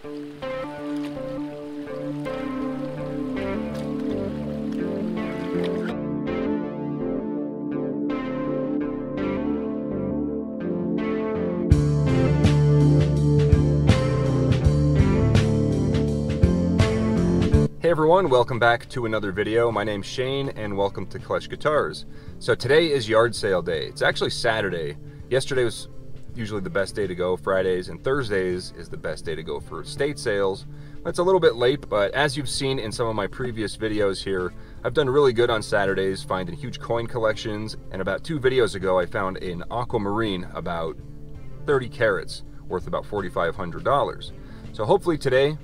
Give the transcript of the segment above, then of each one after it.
Hey everyone, welcome back to another video. My name's Shane and welcome to Klesh Guitars. So today is yard sale day. It's actually Saturday. Yesterday was usually the best day to go. Fridays and Thursdays is the best day to go for estate sales. It's a little bit late, but as you've seen in some of my previous videos here, I've done really good on Saturdays finding huge coin collections. And about two videos ago, I found an aquamarine about 30 carats worth about $4,500. So hopefully today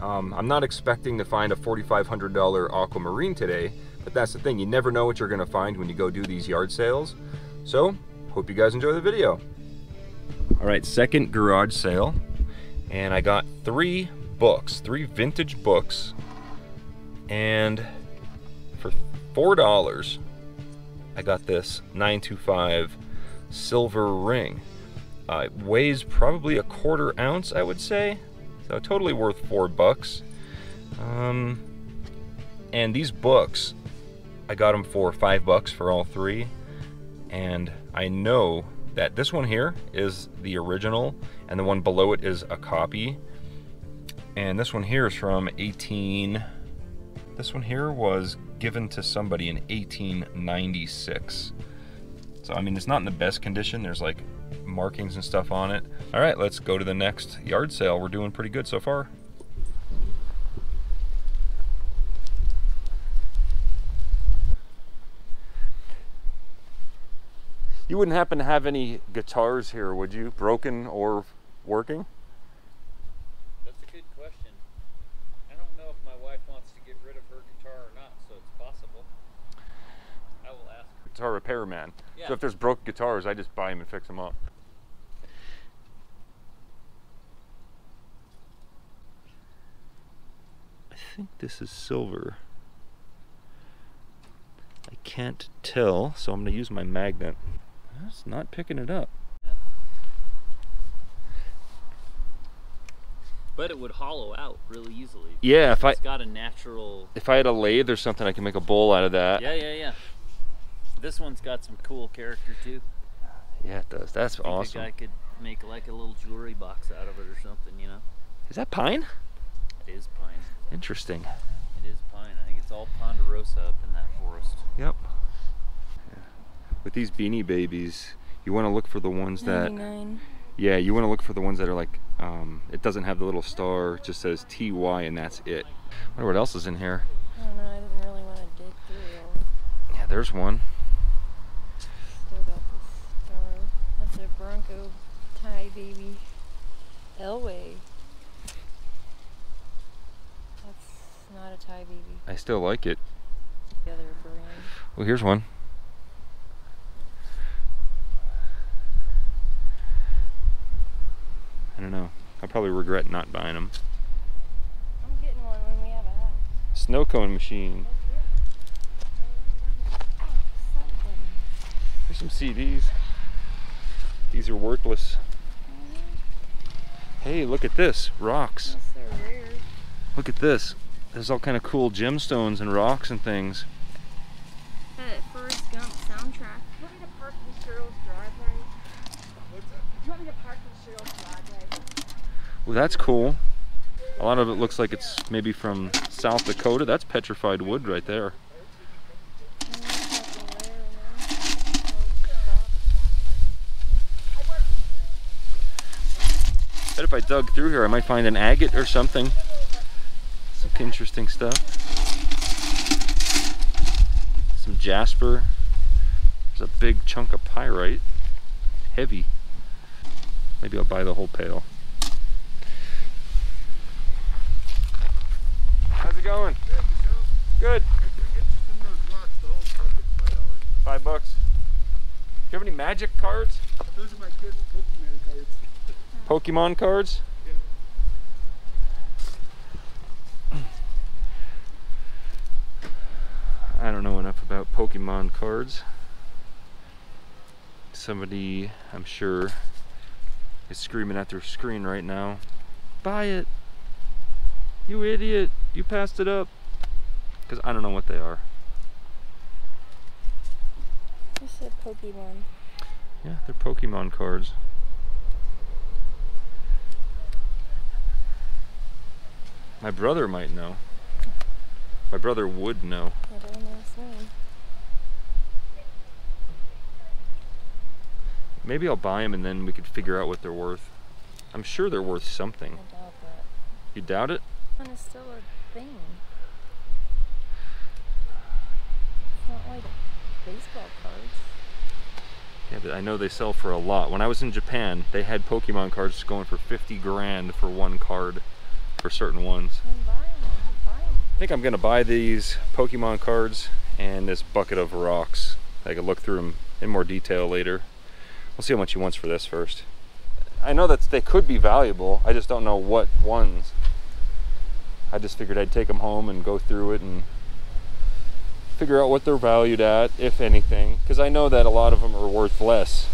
um, I'm not expecting to find a $4,500 aquamarine today, but that's the thing. You never know what you're going to find when you go do these yard sales. So, hope you guys enjoy the video. All right, second garage sale. And I got three books, three vintage books. And for $4, I got this 925 silver ring. Uh, it weighs probably a quarter ounce, I would say. So totally worth four bucks. Um, and these books, I got them for five bucks for all three. And I know that this one here is the original, and the one below it is a copy. And this one here is from 18. This one here was given to somebody in 1896. So I mean, it's not in the best condition. There's like markings and stuff on it. All right, let's go to the next yard sale. We're doing pretty good so far. You wouldn't happen to have any guitars here, would you? Broken or working? That's a good question. I don't know if my wife wants to get rid of her guitar or not, so it's possible. I will ask her. Guitar repairman. Yeah. So if there's broke guitars, I just buy them and fix them up. I think this is silver. I can't tell, so I'm going to use my magnet. It's not picking it up. But it would hollow out really easily. Yeah, if I got a natural. if I had a lathe or something, I can make a bowl out of that. Yeah, yeah, yeah. This one's got some cool character too. Yeah, it does. That's I think awesome. A guy could make like a little jewelry box out of it or something, you know? Is that pine? It is pine. Interesting. It is pine. I think it's all ponderosa up in that forest. Yep. With these beanie babies, you want to look for the ones that 99. yeah, you want to look for the ones that are like um, it doesn't have the little star, it just says TY and that's it. wonder what else is in here. I don't know, I didn't really want to dig through. Yeah, there's one. Still got this star. That's a Bronco Ty baby. Elway. That's not a Ty baby. I still like it. The other brand. Well, here's one. I don't know. I'll probably regret not buying them. I'm getting one when we have a house. Snow cone machine. There's some CDs. These are worthless. Mm-hmm. Hey, look at this. Rocks. Yes, they're rare. Look at this. There's all kind of cool gemstones and rocks and things. That Forrest Gump soundtrack. you want me to park in Cheryl's driveway? What's that? Do you want me to park in Cheryl's driveway? Well, that's cool. A lot of it looks like it's maybe from South Dakota. That's petrified wood right there. Bet if I dug through here, I might find an agate or something. Some interesting stuff. Some jasper. There's a big chunk of pyrite. Heavy. Maybe I'll buy the whole pail. How's it going? Good. Five bucks. Do you have any magic cards? Those are my kids' Pokemon cards. Pokemon cards? I don't know enough about Pokemon cards. Somebody, I'm sure, is screaming at their screen right now. Buy it. You idiot. You passed it up. Because I don't know what they are. You said Pokemon. Yeah, they're Pokemon cards. My brother might know. My brother would know. I don't know his name. Maybe I'll buy them and then we could figure out what they're worth. I'm sure they're worth something. I doubt that. You doubt it? And it's still a thing. It's not like baseball cards. Yeah, but I know they sell for a lot. When I was in Japan, they had Pokemon cards going for 50 grand for one card for certain ones. Then buy them. Buy them. I think I'm gonna buy these Pokemon cards and this bucket of rocks. I can look through them in more detail later. We'll see how much he wants for this first. I know that they could be valuable. I just don't know what ones. I just figured I'd take them home and go through it and figure out what they're valued at, if anything. Because I know that a lot of them are worth less,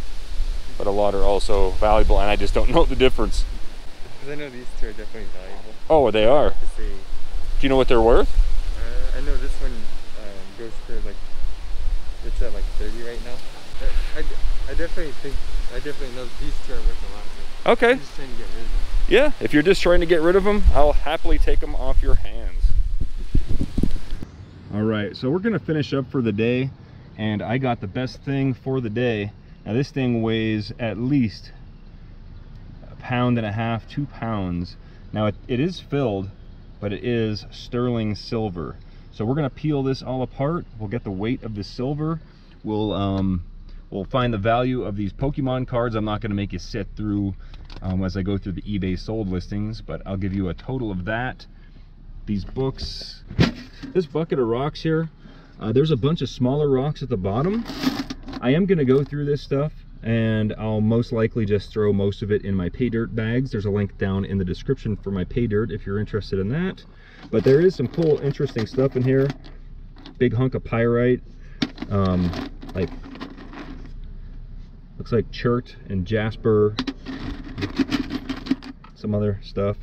but a lot are also valuable, and I just don't know the difference. Because I know these two are definitely valuable. Oh, they are. To say, Do you know what they're worth? uh, I know this one um, goes for like, it's at like 30 right now. I definitely think, I definitely know these two are worth a lot. Okay. I'm just trying to get rid of them. Yeah, if you're just trying to get rid of them, I'll happily take them off your hands. All right, so we're gonna finish up for the day, and I got the best thing for the day. Now this thing weighs at least a pound and a half, two pounds. Now it, it is filled, but it is sterling silver. So we're gonna peel this all apart. We'll get the weight of the silver. We'll um, we'll find the value of these Pokemon cards. I'm not gonna make you sit through um, as I go through the eBay sold listings, but I'll give you a total of that. These books, this bucket of rocks here, uh, there's a bunch of smaller rocks at the bottom. I am gonna go through this stuff and I'll most likely just throw most of it in my pay dirt bags. There's a link down in the description for my pay dirt if you're interested in that. But there is some cool, interesting stuff in here. Big hunk of pyrite, um, like looks like chert and jasper, some other stuff.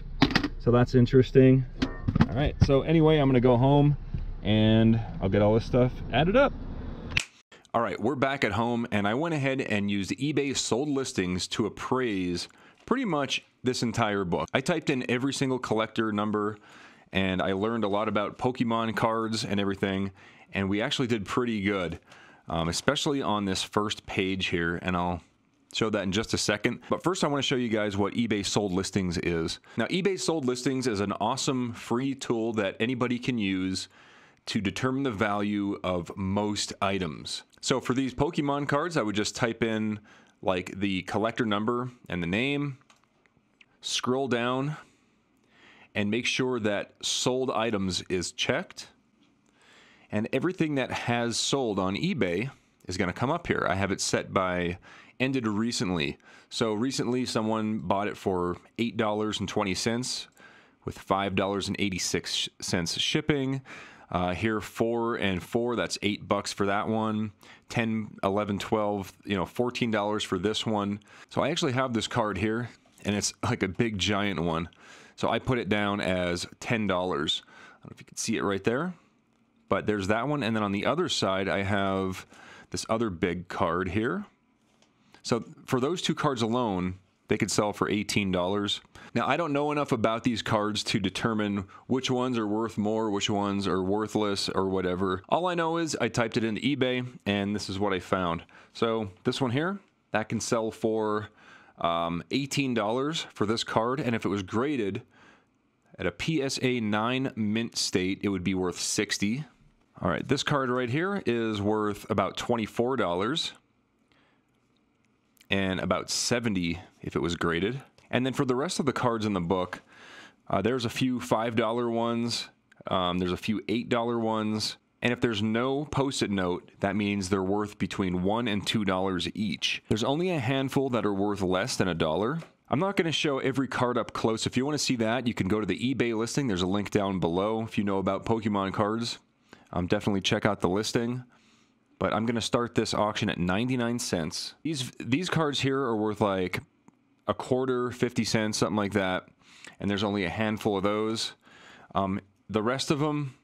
So that's interesting. All right, so anyway, I'm gonna go home and I'll get all this stuff added up. All right, we're back at home and I went ahead and used eBay sold listings to appraise pretty much this entire book. I typed in every single collector number and I learned a lot about Pokemon cards and everything, and we actually did pretty good, um, especially on this first page here, and I'll show that in just a second. But first I want to show you guys what eBay sold listings is. Now eBay sold listings is an awesome free tool that anybody can use to determine the value of most items. So for these Pokemon cards, I would just type in like the collector number and the name, scroll down, and make sure that sold items is checked. And everything that has sold on eBay is going to come up here. I have it set by ended recently. So recently someone bought it for $8.20 with $5.86 shipping. Uh, here four and four, that's eight bucks for that one. 10, 11, 12, you know, $14 for this one. So I actually have this card here and it's like a big giant one. So I put it down as $10. I don't know if you can see it right there, but there's that one. And then on the other side, I have this other big card here. So for those two cards alone, they could sell for $18. Now, I don't know enough about these cards to determine which ones are worth more, which ones are worthless, or whatever. All I know is I typed it into eBay, and this is what I found. So this one here, that can sell for um, $18 for this card, and if it was graded at a PSA 9 mint state, it would be worth 60 All right, this card right here is worth about $24 and about 70 if it was graded. And then for the rest of the cards in the book, uh, there's a few $5 ones, um, there's a few $8 ones, and if there's no post-it note, that means they're worth between one and two dollars each. There's only a handful that are worth less than a dollar. I'm not going to show every card up close. If you want to see that, you can go to the eBay listing. There's a link down below if you know about Pokemon cards. Um, definitely check out the listing. But I'm going to start this auction at 99 cents. These these cards here are worth like a quarter, 50 cents, something like that. And there's only a handful of those. Um, the rest of them,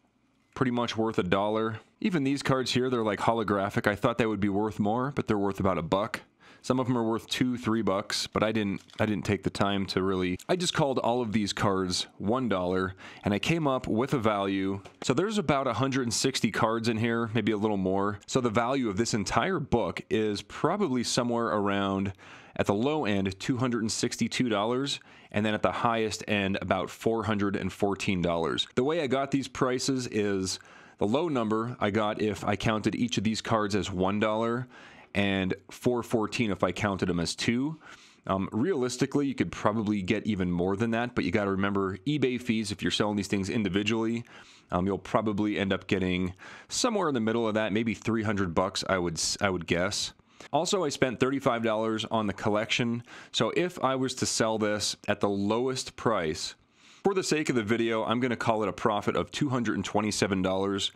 pretty much worth a dollar. Even these cards here, they're like holographic. I thought they would be worth more, but they're worth about a buck. Some of them are worth two, three bucks, but I didn't. I didn't take the time to really. I just called all of these cards one dollar, and I came up with a value. So there's about 160 cards in here, maybe a little more. So the value of this entire book is probably somewhere around, at the low end, $262, and then at the highest end, about $414. The way I got these prices is the low number I got if I counted each of these cards as $1 and 414 if I counted them as two. Um, realistically, you could probably get even more than that, but you got to remember eBay fees if you're selling these things individually. Um, you'll probably end up getting somewhere in the middle of that, maybe 300 bucks. I would I would guess. Also, I spent $35 on the collection. So if I was to sell this at the lowest price, for the sake of the video, I'm going to call it a profit of $227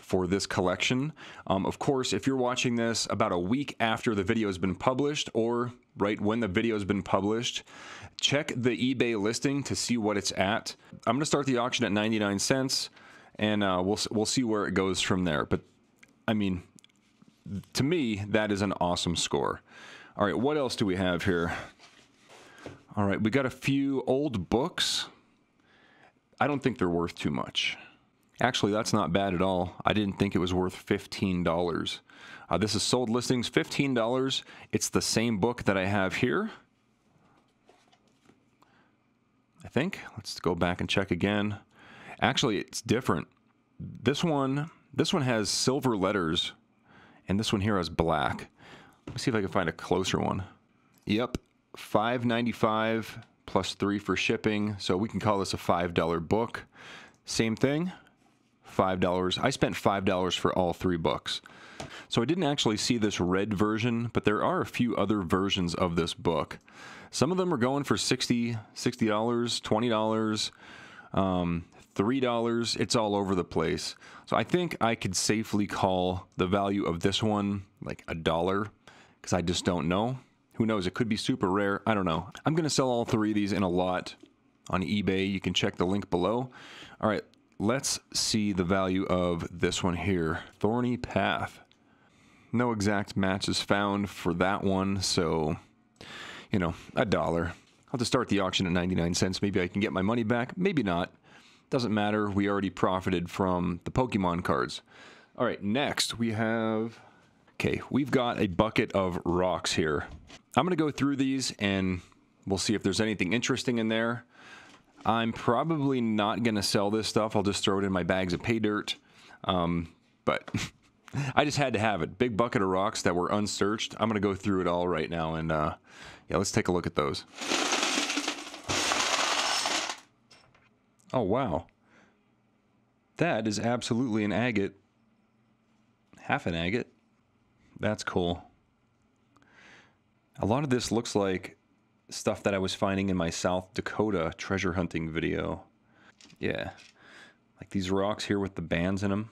for this collection. Um, of course, if you're watching this about a week after the video has been published or right when the video has been published, check the eBay listing to see what it's at. I'm going to start the auction at 99 cents and uh, we'll, we'll see where it goes from there. But I mean, to me, that is an awesome score. All right, what else do we have here? All right, we got a few old books. I don't think they're worth too much. Actually, that's not bad at all. I didn't think it was worth $15. Uh, this is sold listings, $15. It's the same book that I have here. I think. Let's go back and check again. Actually, it's different. This one, this one has silver letters, and this one here has black. Let me see if I can find a closer one. Yep, 5.95 plus three for shipping. So we can call this a $5 book. Same thing, $5. I spent $5 for all three books. So I didn't actually see this red version, but there are a few other versions of this book. Some of them are going for $60, $60, $20, um, $3. It's all over the place. So I think I could safely call the value of this one like a dollar because I just don't know. Who knows? It could be super rare. I don't know. I'm going to sell all three of these in a lot on eBay. You can check the link below. All right, let's see the value of this one here. Thorny Path. No exact matches found for that one, so, you know, a dollar. I'll just start the auction at 99 cents. Maybe I can get my money back. Maybe not. Doesn't matter. We already profited from the Pokemon cards. All right, next we have... Okay, we've got a bucket of rocks here. I'm going to go through these and we'll see if there's anything interesting in there. I'm probably not going to sell this stuff. I'll just throw it in my bags of pay dirt. Um, but I just had to have it. Big bucket of rocks that were unsearched. I'm going to go through it all right now. And uh, yeah, let's take a look at those. Oh, wow. That is absolutely an agate. Half an agate. That's cool. A lot of this looks like stuff that I was finding in my South Dakota treasure hunting video. Yeah. Like these rocks here with the bands in them.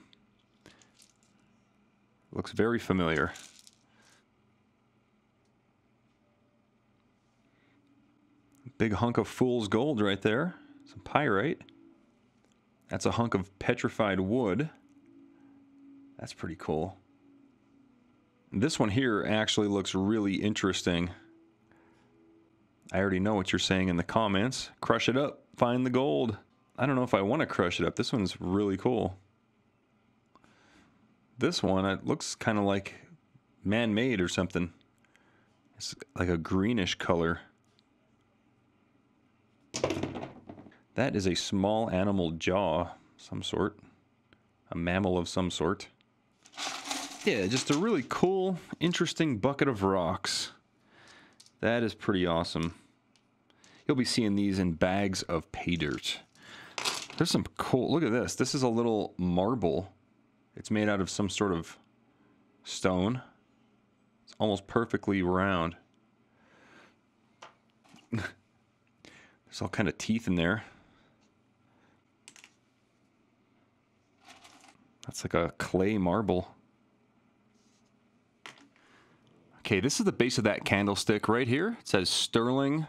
Looks very familiar. Big hunk of fool's gold right there. Some pyrite. That's a hunk of petrified wood. That's pretty cool. This one here actually looks really interesting. I already know what you're saying in the comments. Crush it up. Find the gold. I don't know if I want to crush it up. This one's really cool. This one, it looks kind of like man-made or something. It's like a greenish color. That is a small animal jaw, some sort. A mammal of some sort. Yeah, just a really cool, interesting bucket of rocks. That is pretty awesome. You'll be seeing these in bags of pay dirt. There's some cool, look at this. This is a little marble. It's made out of some sort of stone. It's almost perfectly round. There's all kind of teeth in there. That's like a clay marble. Okay, this is the base of that candlestick right here. It says Sterling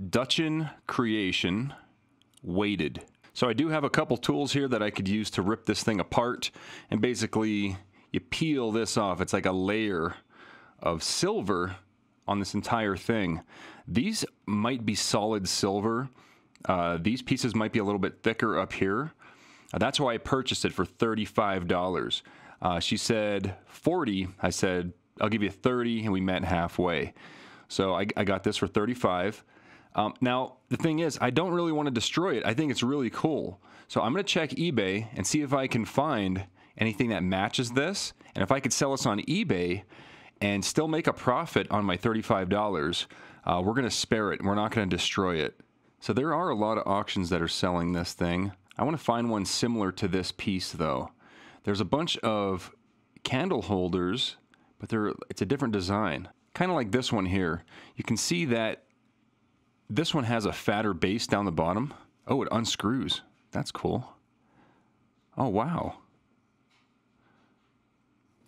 Duchin Creation Weighted. So I do have a couple tools here that I could use to rip this thing apart. And basically, you peel this off. It's like a layer of silver on this entire thing. These might be solid silver. Uh, these pieces might be a little bit thicker up here. Uh, that's why I purchased it for $35. Uh, she said 40. I said, I'll give you 30, and we met halfway. So I, I got this for 35. Um, now, the thing is, I don't really want to destroy it. I think it's really cool. So I'm going to check eBay and see if I can find anything that matches this. And if I could sell this on eBay and still make a profit on my $35, uh, we're going to spare it. We're not going to destroy it. So there are a lot of auctions that are selling this thing. I want to find one similar to this piece, though. There's a bunch of candle holders, but they're, it's a different design. Kind of like this one here. You can see that this one has a fatter base down the bottom. Oh, it unscrews. That's cool. Oh, wow.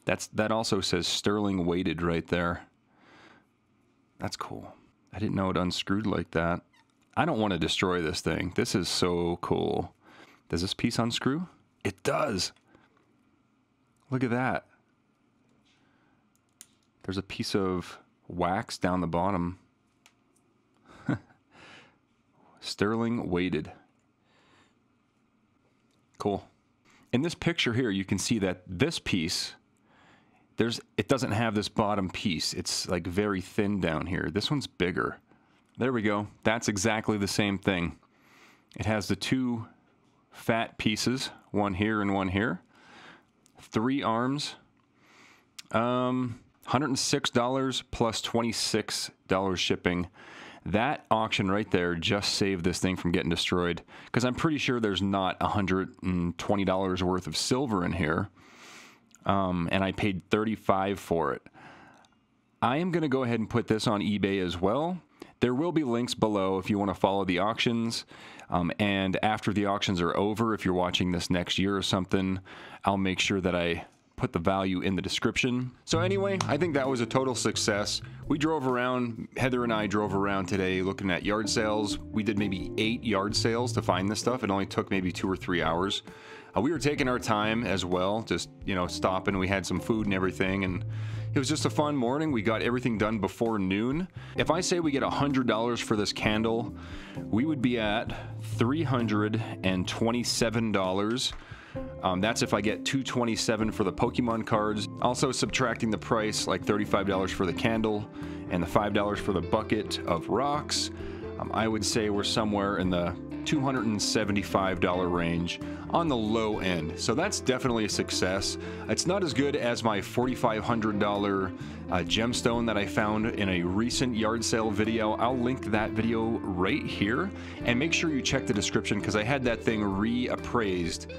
That's That also says sterling weighted right there. That's cool. I didn't know it unscrewed like that. I don't want to destroy this thing. This is so cool. Does this piece unscrew? It does. Look at that. There's a piece of wax down the bottom. Sterling weighted. Cool. In this picture here, you can see that this piece, there's it doesn't have this bottom piece. It's like very thin down here. This one's bigger. There we go. That's exactly the same thing. It has the two fat pieces, one here and one here. Three arms. Um, $106 plus $26 shipping. That auction right there just saved this thing from getting destroyed because I'm pretty sure there's not $120 worth of silver in here. Um, and I paid 35 for it. I am going to go ahead and put this on eBay as well. There will be links below if you want to follow the auctions. Um, and after the auctions are over, if you're watching this next year or something, I'll make sure that I put the value in the description. So anyway, I think that was a total success. We drove around, Heather and I drove around today looking at yard sales. We did maybe eight yard sales to find this stuff. It only took maybe two or three hours. Uh, we were taking our time as well, just, you know, stopping. We had some food and everything, and it was just a fun morning. We got everything done before noon. If I say we get $100 for this candle, we would be at $327. Um, that's if I get 227 for the Pokemon cards. Also subtracting the price, like $35 for the candle and the $5 for the bucket of rocks. Um, I would say we're somewhere in the $275 range on the low end. So that's definitely a success. It's not as good as my $4,500 uh, gemstone that I found in a recent yard sale video. I'll link that video right here and make sure you check the description because I had that thing reappraised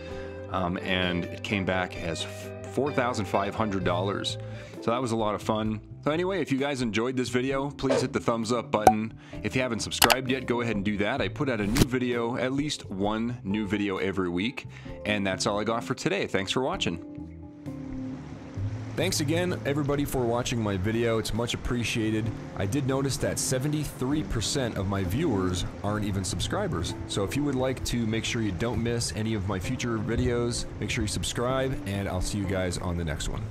um, and it came back as $4,500. So that was a lot of fun. So anyway, if you guys enjoyed this video, please hit the thumbs up button. If you haven't subscribed yet, go ahead and do that. I put out a new video, at least one new video every week. And that's all I got for today. Thanks for watching. Thanks again, everybody, for watching my video. It's much appreciated. I did notice that 73% of my viewers aren't even subscribers. So if you would like to make sure you don't miss any of my future videos, make sure you subscribe, and I'll see you guys on the next one.